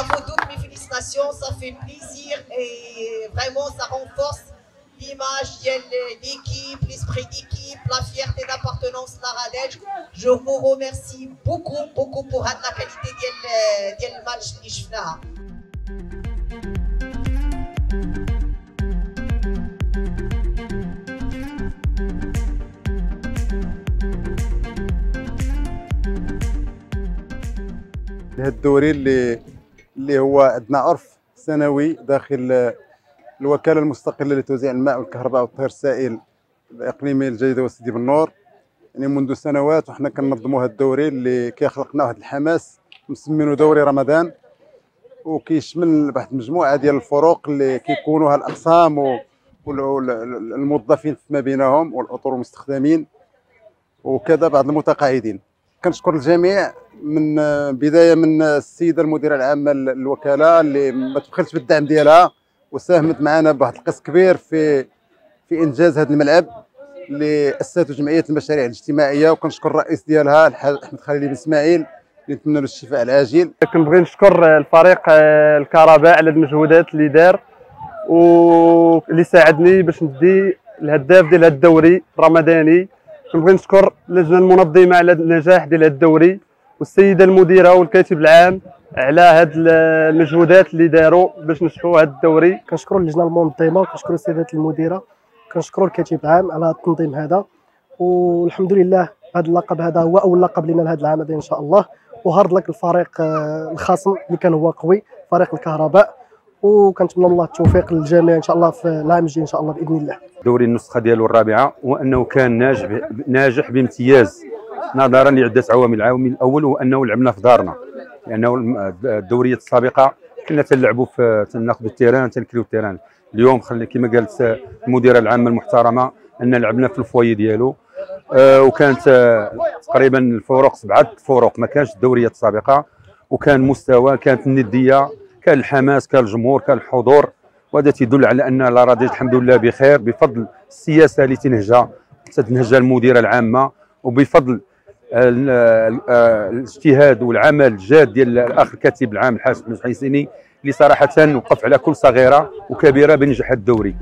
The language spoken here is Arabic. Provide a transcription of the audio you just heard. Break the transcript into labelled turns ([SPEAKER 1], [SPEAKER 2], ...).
[SPEAKER 1] Bravo, toutes mes félicitations, ça fait plaisir et vraiment ça renforce l'image de l'équipe, l'esprit d'équipe, la fierté d'appartenance à la Radej. Je vous remercie beaucoup, beaucoup pour la qualité du match que je
[SPEAKER 2] هذا الدوري اللي اللي هو عندنا عرف سنوي داخل الوكالة المستقلة لتوزيع الماء والكهرباء والطهي السائل الإقليمي الجيده وسيدي بنور يعني منذ سنوات وحنا كننظموا هذا الدوري اللي كيخلقنا واحد الحماس مسمينه دوري رمضان. وكيشمل واحد المجموعة ديال الفروق اللي كيكونوها الأقسام والموظفين فيما بينهم والأطر المستخدمين. وكذا بعض المتقاعدين. كنشكر الجميع من بداية من السيده المديره العامه للوكالة اللي ما تبخلش بالدعم ديالها وساهمت معنا بواحد القسط كبير في في إنجاز هذا الملعب اللي اسسته جمعية المشاريع الاجتماعية وكنشكر الرئيس ديالها أحمد خليل بن إسماعيل اللي نتمنى له الشفاء العاجل.
[SPEAKER 3] كنبغي نشكر الفريق آه، الكهرباء على المجهودات اللي دار واللي ساعدني باش ندي الهداف ديال هذا الدوري الرمضاني كنبغي نشكر اللجنه المنظمة على النجاح ديال هذا الدوري والسيدة المديرة والكاتب العام على هاد المجهودات اللي داروا باش نجحوا هذا الدوري.
[SPEAKER 4] كنشكروا اللجنة المنظمة وكنشكروا السيدة المديرة كنشكروا الكاتب العام على التنظيم هذا. والحمد لله هذا اللقب هذا هو أول لقب لنا لهذا العام هذا إن شاء الله. وهارد لك الفريق آه، الخصم اللي كان هو قوي فريق الكهرباء. وكنتمنى الله التوفيق للجميع إن شاء الله في العام الجاي إن شاء الله بإذن الله.
[SPEAKER 5] دوري النسخة ديالو الرابعة وأنه كان ناجح ناجح بامتياز نظرا لعدة عوامل. العامل الأول هو أنه لعبنا في دارنا لأنه الدوريات السابقة كنا تنلعبوا في تناخذوا ال terrain تنكريو ال terrain. اليوم خلي كما قالت المديرة العامة المحترمة أن لعبنا في ال foyer ديالو. آه وكانت آه تقريبا الفرق سبعة فرق ما كانش الدوريات السابقة وكان مستوى كانت الندية كان الحماس كان الجمهور كان الحضور وهذا تدل على أن الاراضي الحمد لله بخير بفضل السياسة اللي تنهجها تنهجها المديرة العامة وبفضل الاجتهاد والعمل الجاد ديال الاخ الكاتب العام الحاج محمد حسيني اللي صراحة وقف على كل صغيرة وكبيرة بنجاح الدوري.